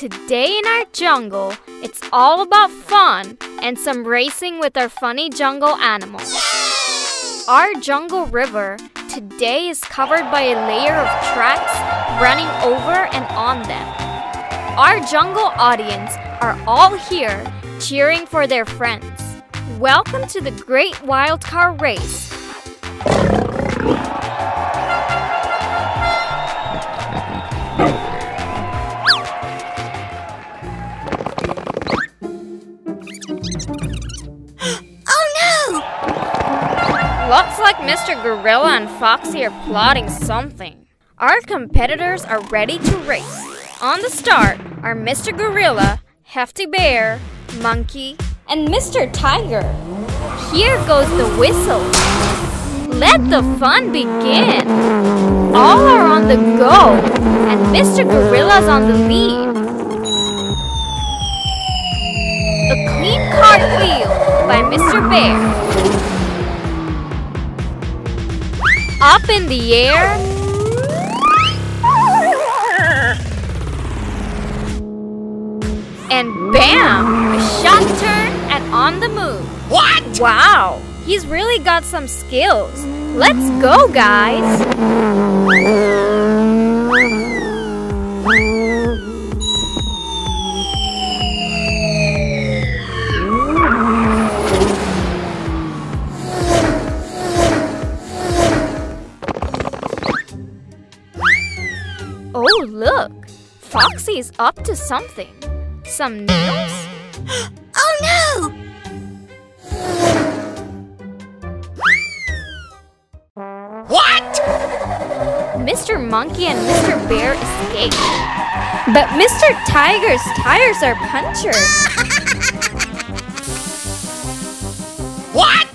Today in our jungle, it's all about fun and some racing with our funny jungle animals. Our jungle river today is covered by a layer of tracks running over and on them. Our jungle audience are all here cheering for their friends. Welcome to the Great Wildcar Race. Oh, Looks like Mr. Gorilla and Foxy are plotting something. Our competitors are ready to race. On the start are Mr. Gorilla, Hefty Bear, Monkey, and Mr. Tiger. Here goes the whistle. Let the fun begin. All are on the go, and Mr. Gorilla's on the lead. Mr. Bear. Up in the air. And bam! A shot turn and on the move. What? Wow, he's really got some skills. Let's go, guys. Oh, look. Foxy's up to something. Some needles? Oh no! What? Mr. Monkey and Mr. Bear escape. But Mr. Tiger's tires are punctured. What?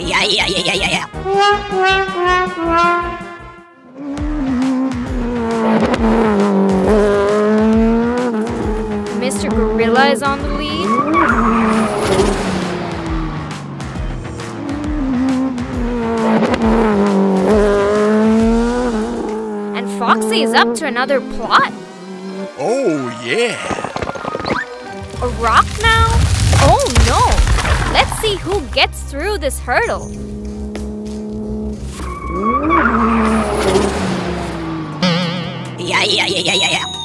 Yeah, yeah, yeah, yeah, yeah, Gorilla is on the lead. And Foxy is up to another plot. Oh, yeah. A rock now? Oh no! Let's see who gets through this hurdle. Yeah, yeah, yeah, yeah, yeah, yeah.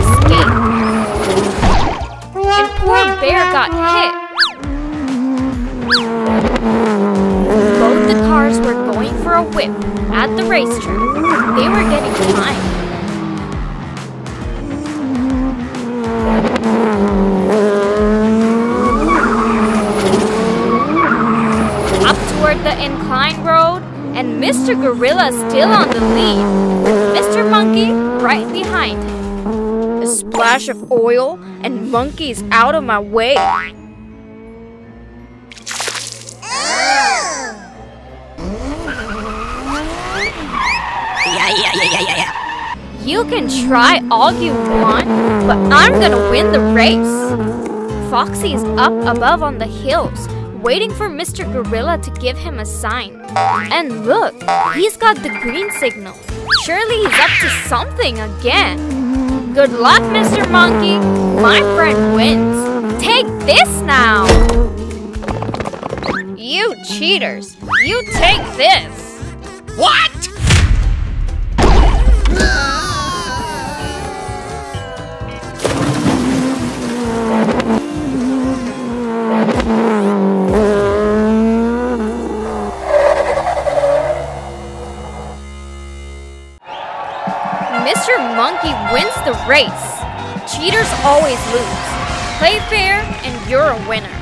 Escaped. And poor bear got hit. Both the cars were going for a whip at the racetrack. They were getting time. Up toward the incline road, and Mr. Gorilla still on the lead, with Mr. Monkey right behind him. Splash of oil, and Monkey's out of my way. Yeah, yeah, yeah, yeah, yeah, yeah. You can try all you want, but I'm gonna win the race. Foxy is up above on the hills, waiting for Mr. Gorilla to give him a sign. And look, he's got the green signal. Surely he's up to something again. Good luck, Mr. Monkey. My friend wins. Take this now. You cheaters. You take this. What? Monkey wins the race. Cheaters always lose. Play fair and you're a winner.